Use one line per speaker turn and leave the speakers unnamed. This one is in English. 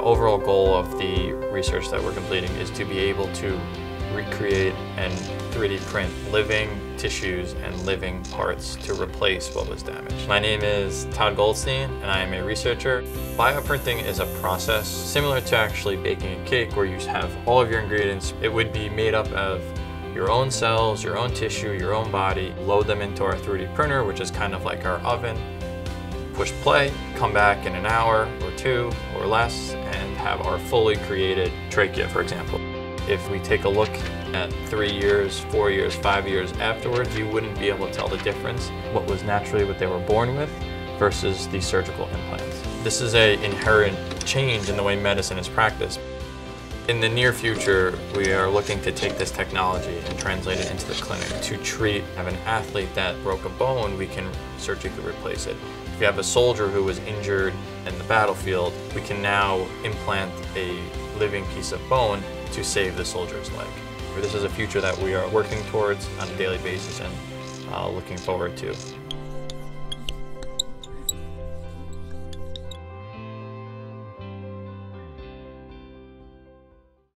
overall goal of the research that we're completing is to be able to recreate and 3D print living tissues and living parts to replace what was damaged. My name is Todd Goldstein and I am a researcher. Bioprinting is a process similar to actually baking a cake where you have all of your ingredients. It would be made up of your own cells, your own tissue, your own body, load them into our 3D printer, which is kind of like our oven, push play, come back in an hour or two or less, and have our fully created trachea, for example. If we take a look at three years, four years, five years afterwards, you wouldn't be able to tell the difference, what was naturally what they were born with versus the surgical implants. This is a inherent change in the way medicine is practiced. In the near future, we are looking to take this technology and translate it into the clinic to treat have an athlete that broke a bone, we can surgically replace it. If you have a soldier who was injured in the battlefield, we can now implant a living piece of bone to save the soldier's leg. This is a future that we are working towards on a daily basis and uh, looking forward to.